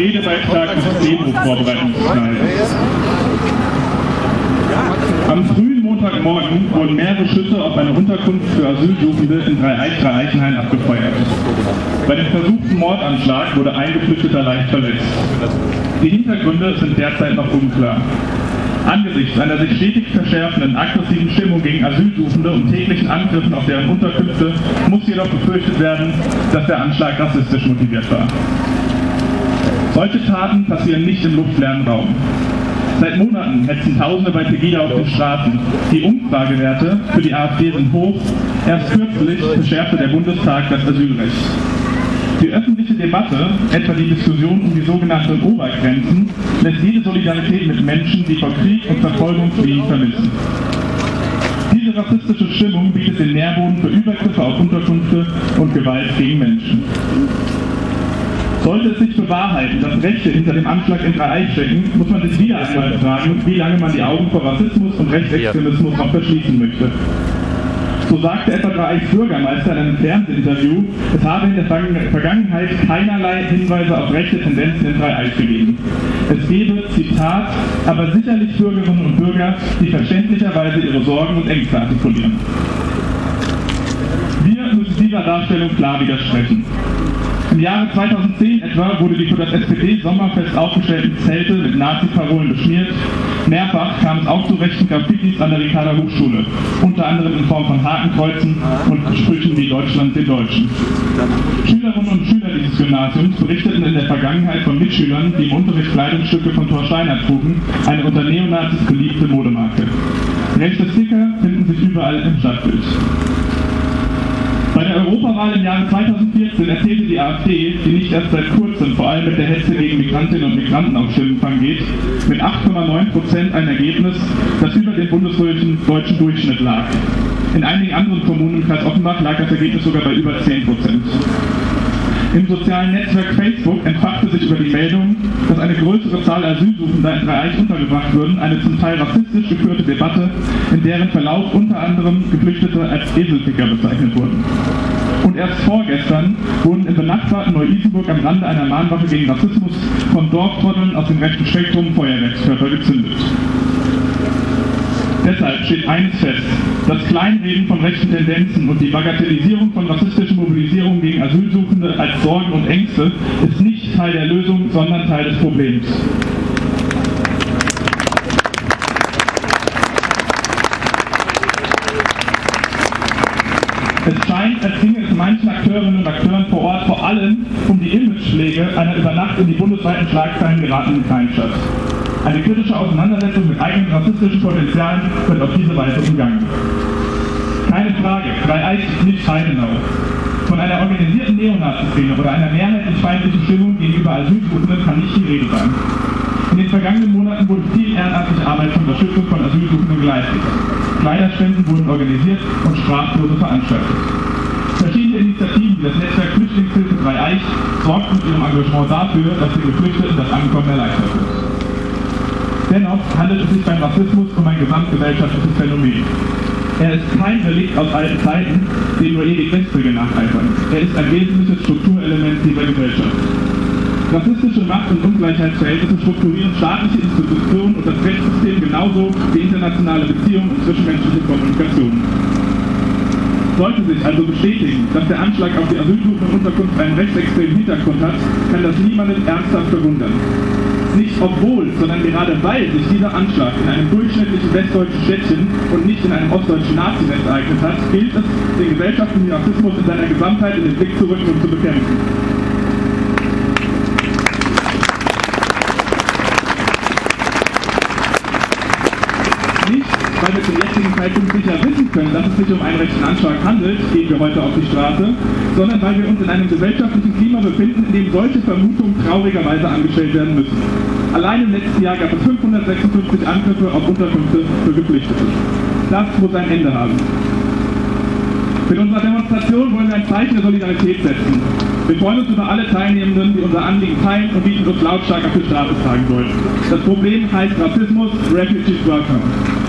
Redebeitrag des Drehbuchvorbereitungskreises. Am frühen Montagmorgen wurden mehrere Schüsse auf eine Unterkunft für Asylsuchende in Dreieich-Dreieichenhain abgefeuert. Bei dem versuchten Mordanschlag wurde ein Geflüchteter leicht verletzt. Die Hintergründe sind derzeit noch unklar. Angesichts einer sich stetig verschärfenden aggressiven Stimmung gegen Asylsuchende und täglichen Angriffen auf deren Unterkünfte muss jedoch befürchtet werden, dass der Anschlag rassistisch motiviert war. Solche Taten passieren nicht im luftleeren Raum. Seit Monaten hetzen Tausende bei Pegida auf den Straßen. Die Umfragewerte für die AfD sind hoch. Erst kürzlich verschärfte der Bundestag das Asylrecht. Die öffentliche Debatte, etwa die Diskussion um die sogenannten Obergrenzen, lässt jede Solidarität mit Menschen, die vor Krieg und Verfolgung fliehen, vermissen. Diese rassistische Stimmung bietet den Nährboden für Übergriffe auf Unterkünfte und Gewalt gegen Menschen. Sollte es sich bewahrheiten, dass Rechte hinter dem Anschlag in Dreieich stecken, muss man sich wieder einmal fragen, wie lange man die Augen vor Rassismus und Rechtsextremismus noch verschließen möchte. So sagte etwa Dreieichs Bürgermeister in einem Fernsehinterview, es habe in der Vergangenheit keinerlei Hinweise auf rechte Tendenzen in Dreieich gegeben. Es gebe, Zitat, aber sicherlich Bürgerinnen und Bürger, die verständlicherweise ihre Sorgen und Ängste artikulieren. Wir müssen dieser Darstellung klar widersprechen. Im Jahre 2010 etwa wurde die für das SPD-Sommerfest aufgestellten Zelte mit Nazi-Parolen beschmiert. Mehrfach kam es auch zu rechten Graffitis an der Ricarda Hochschule, unter anderem in Form von Hakenkreuzen und Sprüchen wie Deutschland den Deutschen. Schülerinnen und Schüler dieses Gymnasiums berichteten in der Vergangenheit von Mitschülern, die im Unterricht Kleidungsstücke von Thor Steiner trugen, eine unter Neonazis beliebte Modemarke. Rechte Sticker finden sich überall im Stadtbild. Der Europawahl im Jahre 2014 erzählte die AfD, die nicht erst seit kurzem vor allem mit der Hetze gegen Migrantinnen und Migranten auf Stimmenfang geht, mit 8,9 Prozent ein Ergebnis, das über dem bundesdeutschen Durchschnitt lag. In einigen anderen Kommunen im Kreis Offenbach lag das Ergebnis sogar bei über 10 Prozent. Im sozialen Netzwerk Facebook entfachte sich über die Meldung, dass eine größere Zahl Asylsuchender in Dreieich untergebracht würden, eine zum Teil rassistisch geführte Debatte, in deren Verlauf unter anderem Geflüchtete als Eselficker bezeichnet wurden. Und erst vorgestern wurden im benachbarten Neu-Isenburg am Rande einer Mahnwache gegen Rassismus von Dorftrotteln aus dem rechten Spektrum Feuerwerkskörper gezündet. Deshalb steht eines fest. Das Kleinreden von rechten Tendenzen und die Bagatellisierung von rassistischen Mobilisierungen gegen Asylsuchende als Sorgen und Ängste ist nicht Teil der Lösung, sondern Teil des Problems. Es scheint, als ginge es manchen Akteurinnen und Akteuren vor Ort vor allem um die Imageschläge einer über Nacht in die bundesweiten Schlagzeilen geratenen Kleinstadt. Eine kritische Auseinandersetzung mit eigenen rassistischen Potenzialen wird auf diese Weise umgangen. Keine Frage, Dreieich ist nicht Heidenau. Von einer organisierten Neonazi-Szene oder einer mehrheitlich feindlichen Stimmung gegenüber Asylsuchenden kann nicht die Rede sein. In den vergangenen Monaten wurde viel ehrenamtliche Arbeit zur Unterstützung von Asylsuchenden geleistet. Kleiderspenden wurden organisiert und Straflose veranstaltet. Verschiedene Initiativen wie das Netzwerk Flüchtlingshilfe Dreieich sorgten mit ihrem Engagement dafür, dass den Geflüchteten das Ankommen erleichtert wird. Dennoch handelt es sich beim Rassismus um ein gesamtgesellschaftliches Phänomen. Er ist kein Relikt aus alten Zeiten, dem nur ewig Westbrüche nacheifern. Er ist ein wesentliches Strukturelement dieser Gesellschaft. Rassistische Macht- und Ungleichheitsverhältnisse strukturieren staatliche Institutionen und das Rechtssystem genauso wie internationale Beziehungen und zwischenmenschliche Kommunikation. Sollte sich also bestätigen, dass der Anschlag auf die Asylsuchendenunterkunft einen rechtsextremen Hintergrund hat, kann das niemanden ernsthaft verwundern. Nicht obwohl, sondern gerade weil sich dieser Anschlag in einem durchschnittlichen westdeutschen Städtchen und nicht in einem ostdeutschen Nazi-Netz ereignet hat, gilt es, den gesellschaftlichen Rassismus in seiner Gesamtheit in den Blick zu rücken und zu bekämpfen. weil wir zum jetzigen Zeitpunkt wissen können, dass es sich um einen rechten Anschlag handelt, gehen wir heute auf die Straße, sondern weil wir uns in einem gesellschaftlichen Klima befinden, in dem solche Vermutungen traurigerweise angestellt werden müssen. Allein im letzten Jahr gab es 556 Angriffe auf Unterkünfte für Geflüchtete. Das muss ein Ende haben. Mit unserer Demonstration wollen wir ein Zeichen der Solidarität setzen. Wir freuen uns über alle Teilnehmenden, die unser Anliegen teilen und die uns lautstark auf die Straße tragen wollen. Das Problem heißt Rassismus, Refugees Welcome.